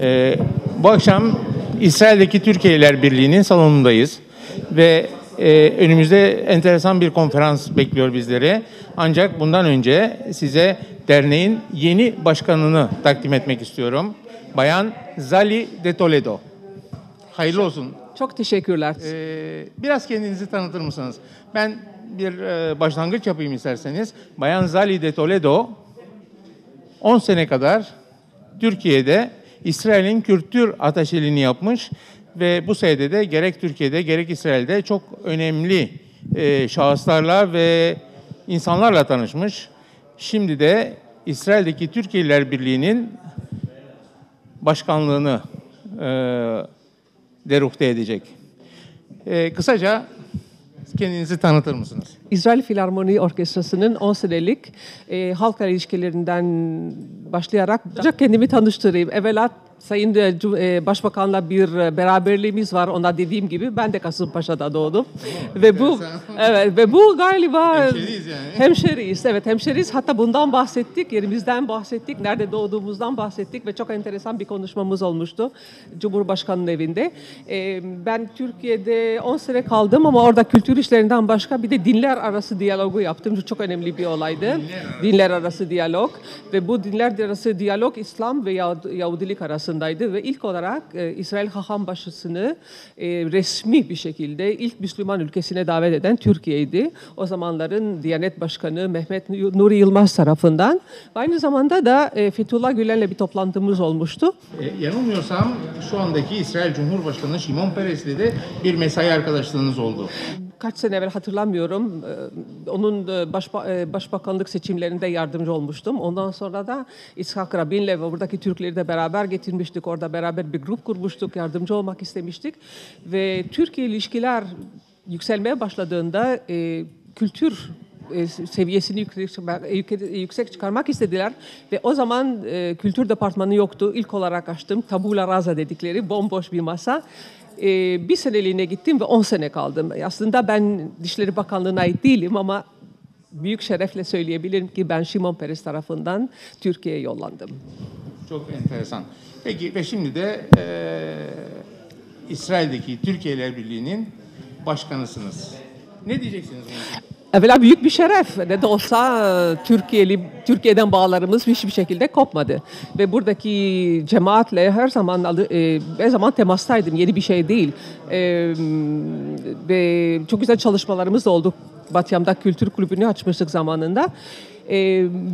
Ee, bu akşam İsrail'deki Türkiye'liler Birliği'nin salonundayız ve e, önümüzde enteresan bir konferans bekliyor bizleri. Ancak bundan önce size derneğin yeni başkanını takdim etmek istiyorum. Bayan Zali de Toledo. Hayırlı olsun. Çok teşekkürler. Ee, biraz kendinizi tanıtır mısınız? Ben bir e, başlangıç yapayım isterseniz. Bayan Zali de Toledo 10 sene kadar Türkiye'de İsrail'in kültür ateşeliğini yapmış ve bu sayede de gerek Türkiye'de gerek İsrail'de çok önemli e, şahıslarla ve insanlarla tanışmış. Şimdi de İsrail'deki Türkiye'liler Birliği'nin başkanlığını e, deruhte edecek. E, kısaca kendinizi tanıtır mısınız? İsrail Filarmoni Orkestrası'nın 10 senelik e, halkla ilişkilerinden başlayarak kendimi tanıştırayım. Evvela Sayın e, e, Başbakan'la bir e, beraberliğimiz var. Ona dediğim gibi ben de Kasımpaşa'da doğdum. ve bu evet ve bu galiba Hemşeriyiz yani. Hemşeriyiz. Evet hemşeriyiz. Hatta bundan bahsettik. Yerimizden bahsettik. Nerede doğduğumuzdan bahsettik ve çok enteresan bir konuşmamız olmuştu. Cumhurbaşkanı'nın evinde. Ben Türkiye'de 10 sene kaldım ama orada kültür işlerinden başka bir de dinler arası diyalogu yaptım. Bu çok önemli bir olaydı. Dinler arası diyalog ve bu dinler arası diyalog İslam ve Yahud- Yahudilik arasındaydı ve ilk olarak e, İsrail Haham başısını e, resmi bir şekilde ilk Müslüman ülkesine davet eden Türkiye'ydi. O zamanların Diyanet Başkanı Mehmet Nuri Yılmaz tarafından. Aynı zamanda da e, Fethullah Gülen'le bir toplantımız olmuştu. E, yanılmıyorsam şu andaki İsrail Cumhurbaşkanı Şimon Peres'le de bir mesai arkadaşlığınız oldu. Kaç sene evvel hatırlamıyorum. e, Onun e, başba- e, başbakanlık seçimlerinde yardımcı olmuştum. Ondan sonra da İshak Rabin'le ve buradaki Türkleri de beraber getirmiştik. Orada beraber bir grup kurmuştuk. Yardımcı olmak istemiştik. Ve Türkiye ilişkiler yükselmeye başladığında e, kültür e, seviyesini yüksek çıkarmak istediler ve o zaman e, kültür departmanı yoktu. İlk olarak açtım tabula rasa dedikleri bomboş bir masa. E, bir seneliğine gittim ve 10 sene kaldım. Aslında ben Dışişleri Bakanlığı'na ait değilim ama büyük şerefle söyleyebilirim ki ben Şimon Peres tarafından Türkiye'ye yollandım. Çok enteresan. Peki ve şimdi de e, İsrail'deki Türkiye'ler Birliği'nin başkanısınız. Ne diyeceksiniz için? Evvela büyük bir şeref. Ne de olsa e, Türkiye'li Türkiye'den bağlarımız hiçbir şekilde kopmadı. Ve buradaki cemaatle her zaman e, her zaman temastaydım. Yeni bir şey değil. E, ve çok güzel çalışmalarımız da oldu. Batyam'da Kültür Kulübü'nü açmıştık zamanında.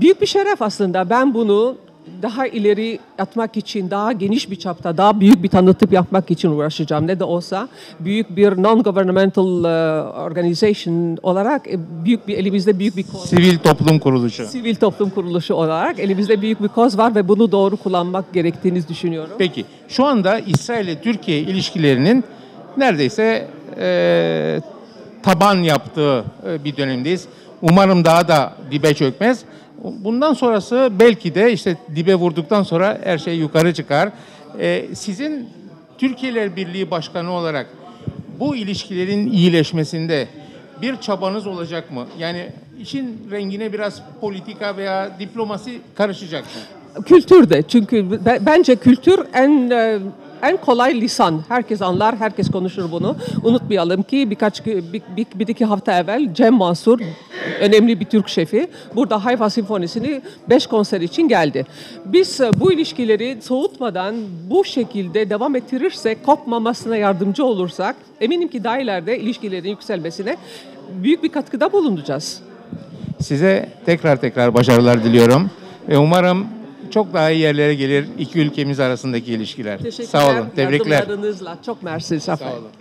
Büyük bir şeref aslında. Ben bunu daha ileri atmak için, daha geniş bir çapta, daha büyük bir tanıtım yapmak için uğraşacağım. Ne de olsa büyük bir non-governmental e, organization olarak e, büyük bir elimizde büyük bir koz, Sivil toplum kuruluşu. sivil toplum kuruluşu olarak elimizde büyük bir koz var ve bunu doğru kullanmak gerektiğini düşünüyorum. Peki şu anda İsrail ile Türkiye ilişkilerinin neredeyse e, taban yaptığı e, bir dönemdeyiz. Umarım daha da dibe çökmez. Bundan sonrası belki de işte dibe vurduktan sonra her şey yukarı çıkar. E, sizin Türkiye'ler Birliği Başkanı olarak bu ilişkilerin iyileşmesinde bir çabanız olacak mı? Yani işin rengine biraz politika veya diplomasi karışacak mı? Kültür de çünkü be- bence kültür en e, en kolay lisan. Herkes anlar, herkes konuşur bunu. Unutmayalım ki birkaç bir, bir, bir iki hafta evvel Cem Mansur önemli bir Türk şefi burada Hayfa Sinfonisi'ni 5 konser için geldi. Biz e, bu ilişkileri soğutmadan bu şekilde devam ettirirsek, kopmamasına yardımcı olursak eminim ki daha ileride ilişkilerin yükselmesine büyük bir katkıda bulunacağız. Size tekrar tekrar başarılar diliyorum ve umarım çok daha iyi yerlere gelir iki ülkemiz arasındaki ilişkiler. Teşekkürler. Sağ olun. Tebrikler. Yardımlarınızla. Çok mersi. Sağ olun.